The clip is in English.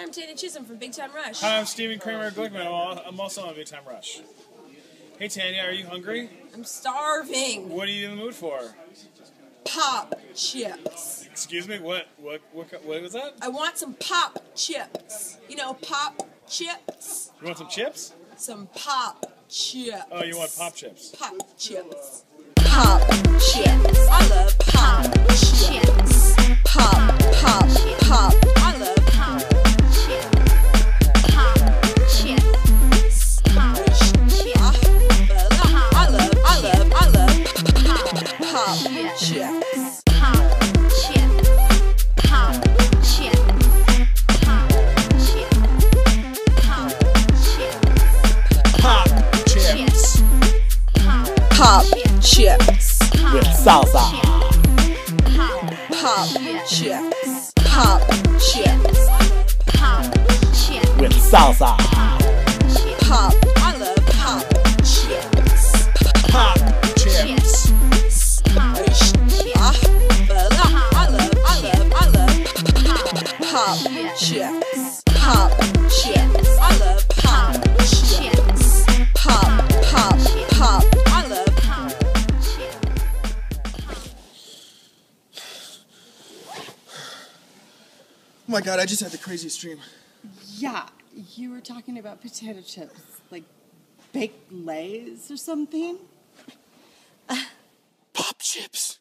I'm Tanya Chisholm from Big Time Rush. Hi, I'm Stephen Kramer Glickman. I'm also on Big Time Rush. Hey, Tanya, are you hungry? I'm starving. What are you in the mood for? Pop chips. Excuse me. What? What? What? What was that? I want some pop chips. You know, pop chips. You want some chips? Some pop chips. Oh, you want pop chips? Pop chips. Pop chips. Pop chips. Pop chips Pop chips. with salsa. Pop chips. Pop chips. With salsa. Pop chips. Pop chips. I love pop chips. Pop, pop, pop. I love pop. Oh my god, I just had the craziest dream. Yeah, you were talking about potato chips, like baked Lay's or something. Pop chips.